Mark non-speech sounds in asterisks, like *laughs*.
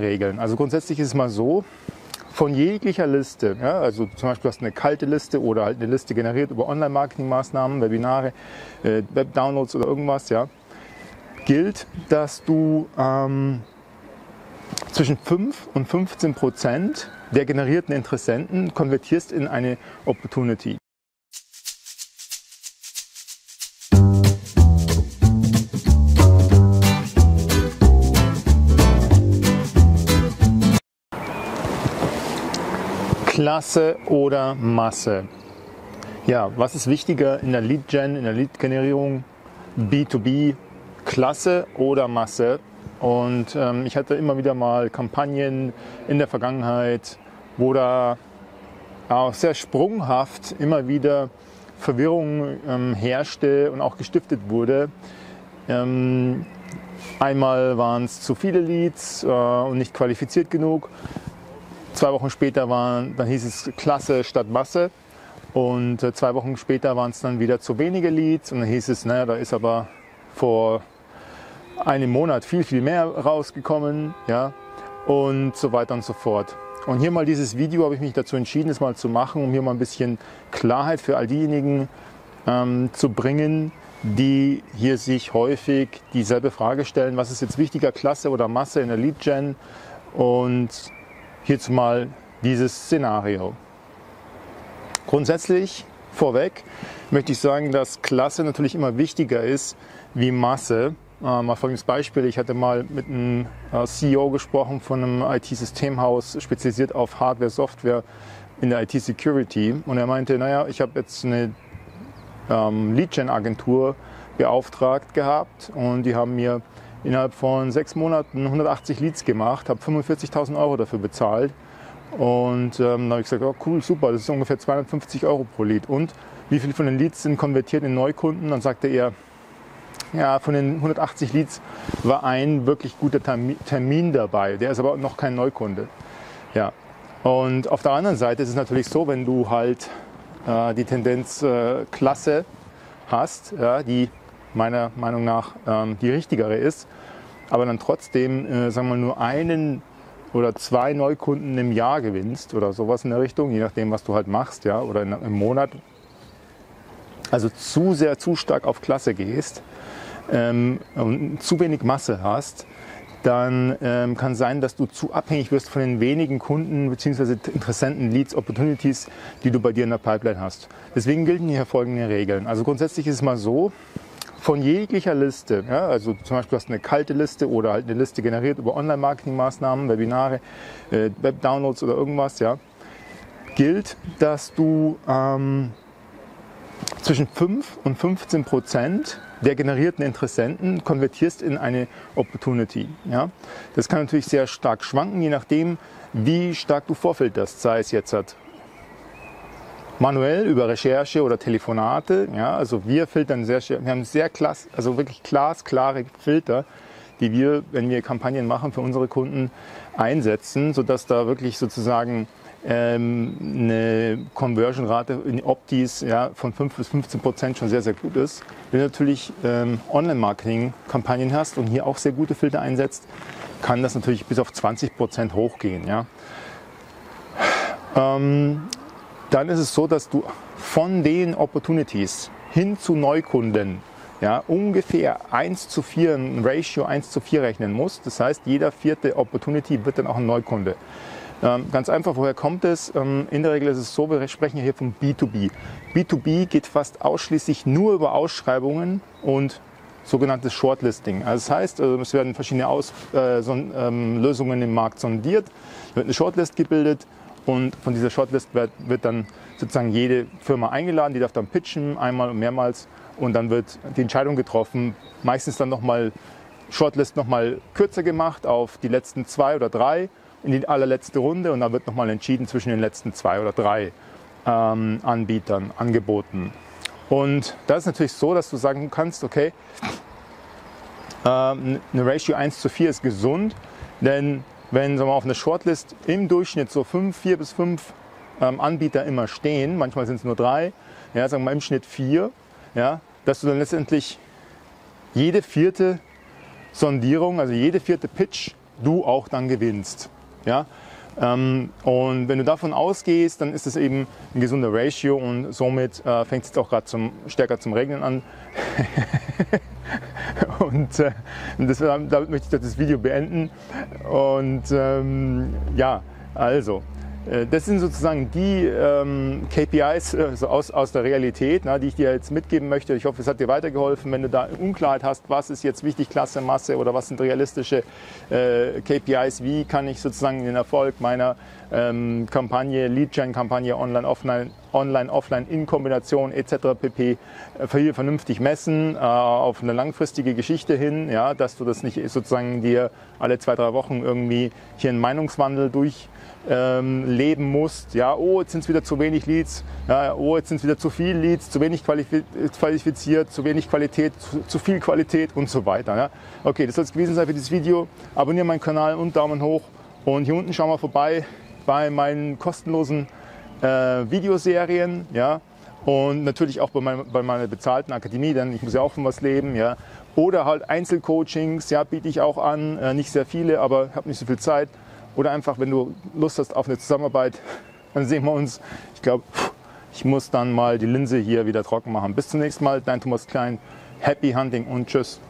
Regeln. Also grundsätzlich ist es mal so, von jeglicher Liste, ja, also zum Beispiel hast du eine kalte Liste oder halt eine Liste generiert über Online-Marketing-Maßnahmen, Webinare, äh, Web-Downloads oder irgendwas, ja, gilt, dass du ähm, zwischen 5 und 15 Prozent der generierten Interessenten konvertierst in eine Opportunity. Klasse oder Masse? Ja, was ist wichtiger in der Lead-Gen, in der Lead-Generierung? B2B, Klasse oder Masse? Und ähm, ich hatte immer wieder mal Kampagnen in der Vergangenheit, wo da auch sehr sprunghaft immer wieder Verwirrung ähm, herrschte und auch gestiftet wurde. Ähm, einmal waren es zu viele Leads äh, und nicht qualifiziert genug. Zwei Wochen später waren, dann hieß es Klasse statt Masse. Und äh, zwei Wochen später waren es dann wieder zu wenige Leads. Und dann hieß es, naja, da ist aber vor einem Monat viel, viel mehr rausgekommen. Ja, und so weiter und so fort. Und hier mal dieses Video habe ich mich dazu entschieden, es mal zu machen, um hier mal ein bisschen Klarheit für all diejenigen ähm, zu bringen, die hier sich häufig dieselbe Frage stellen, was ist jetzt wichtiger, Klasse oder Masse in der Lead Gen? Und Hierzu mal dieses Szenario. Grundsätzlich vorweg möchte ich sagen, dass Klasse natürlich immer wichtiger ist wie Masse. Äh, mal folgendes Beispiel. Ich hatte mal mit einem äh, CEO gesprochen von einem IT-Systemhaus, spezialisiert auf Hardware, Software in der IT-Security. Und er meinte, naja, ich habe jetzt eine ähm, Lead-Gen-Agentur beauftragt gehabt und die haben mir innerhalb von sechs Monaten 180 Leads gemacht, habe 45.000 Euro dafür bezahlt. Und ähm, dann habe ich gesagt, oh, cool, super, das ist ungefähr 250 Euro pro Lead. Und wie viele von den Leads sind konvertiert in Neukunden? Dann sagte er, ja, von den 180 Leads war ein wirklich guter Termin dabei. Der ist aber noch kein Neukunde. Ja. Und auf der anderen Seite ist es natürlich so, wenn du halt äh, die Tendenz äh, Klasse hast, ja, die meiner Meinung nach ähm, die richtigere ist, aber dann trotzdem, äh, sagen wir mal, nur einen oder zwei Neukunden im Jahr gewinnst oder sowas in der Richtung, je nachdem, was du halt machst, ja, oder im Monat, also zu sehr, zu stark auf Klasse gehst ähm, und zu wenig Masse hast, dann ähm, kann sein, dass du zu abhängig wirst von den wenigen Kunden bzw. Interessenten, Leads, Opportunities, die du bei dir in der Pipeline hast. Deswegen gelten hier folgende Regeln. Also grundsätzlich ist es mal so, von jeglicher Liste, ja, also zum Beispiel hast du eine kalte Liste oder halt eine Liste generiert über Online-Marketing-Maßnahmen, Webinare, äh, Web-Downloads oder irgendwas, ja, gilt, dass du ähm, zwischen 5 und 15 Prozent der generierten Interessenten konvertierst in eine Opportunity. Ja? Das kann natürlich sehr stark schwanken, je nachdem, wie stark du vorfilterst, sei es jetzt hat manuell über Recherche oder Telefonate. Ja, also wir filtern sehr, wir haben sehr klass, also wirklich glasklare Filter, die wir, wenn wir Kampagnen machen für unsere Kunden, einsetzen, sodass da wirklich sozusagen ähm, eine Conversion-Rate in Optis ja, von 5 bis 15 Prozent schon sehr, sehr gut ist. Wenn du natürlich ähm, Online-Marketing-Kampagnen hast und hier auch sehr gute Filter einsetzt, kann das natürlich bis auf 20 Prozent hochgehen. Ja. Ähm, dann ist es so, dass du von den Opportunities hin zu Neukunden ja, ungefähr 1 zu 4, ein Ratio 1 zu 4 rechnen musst. Das heißt, jeder vierte Opportunity wird dann auch ein Neukunde. Ähm, ganz einfach, woher kommt es? Ähm, in der Regel ist es so, wir sprechen hier von B2B. B2B geht fast ausschließlich nur über Ausschreibungen und sogenanntes Shortlisting. Also das heißt, also es werden verschiedene Aus, äh, so, ähm, Lösungen im Markt sondiert, wird eine Shortlist gebildet und von dieser Shortlist wird, wird dann sozusagen jede Firma eingeladen, die darf dann pitchen, einmal und mehrmals. Und dann wird die Entscheidung getroffen, meistens dann nochmal Shortlist nochmal kürzer gemacht auf die letzten zwei oder drei in die allerletzte Runde und dann wird nochmal entschieden zwischen den letzten zwei oder drei ähm, Anbietern, Angeboten. Und das ist natürlich so, dass du sagen kannst, okay, ähm, eine Ratio 1 zu 4 ist gesund, denn wenn sagen wir, auf einer Shortlist im Durchschnitt so fünf, vier bis fünf ähm, Anbieter immer stehen, manchmal sind es nur drei, ja, sagen wir mal im Schnitt vier, ja, dass du dann letztendlich jede vierte Sondierung, also jede vierte Pitch du auch dann gewinnst. Ja? Ähm, und wenn du davon ausgehst, dann ist es eben ein gesunder Ratio und somit äh, fängt es auch gerade stärker zum Regnen an. *laughs* und äh, das, damit möchte ich das Video beenden. Und ähm, ja, also, äh, das sind sozusagen die ähm, KPIs also aus, aus der Realität, na, die ich dir jetzt mitgeben möchte. Ich hoffe, es hat dir weitergeholfen. Wenn du da Unklarheit hast, was ist jetzt wichtig, Klasse, Masse oder was sind realistische äh, KPIs, wie kann ich sozusagen den Erfolg meiner ähm, Kampagne, Lead-Gen-Kampagne online, offline, online, offline in Kombination etc. pp. Äh, vernünftig messen äh, auf eine langfristige Geschichte hin, ja, dass du das nicht sozusagen dir alle zwei, drei Wochen irgendwie hier einen Meinungswandel durch ähm, leben musst. Ja, oh, jetzt sind es wieder zu wenig Leads. Ja, oh, jetzt sind es wieder zu viele Leads, zu wenig qualifiziert, zu wenig Qualität, zu, zu viel Qualität und so weiter. Ja. Okay, das soll es gewesen sein für dieses Video. Abonniere meinen Kanal und Daumen hoch. Und hier unten schau mal vorbei bei meinen kostenlosen äh, Videoserien. Ja. Und natürlich auch bei, mein, bei, meiner bezahlten Akademie, denn ich muss ja auch von was leben. Ja. Oder halt Einzelcoachings, ja, biete ich auch an. Äh, nicht sehr viele, aber habe nicht so viel Zeit. Oder einfach, wenn du Lust hast auf eine Zusammenarbeit, *laughs* dann sehen wir uns. Ich glaube, ich muss dann mal die Linse hier wieder trocken machen. Bis zum nächsten Mal, dein Thomas Klein. Happy Hunting und tschüss.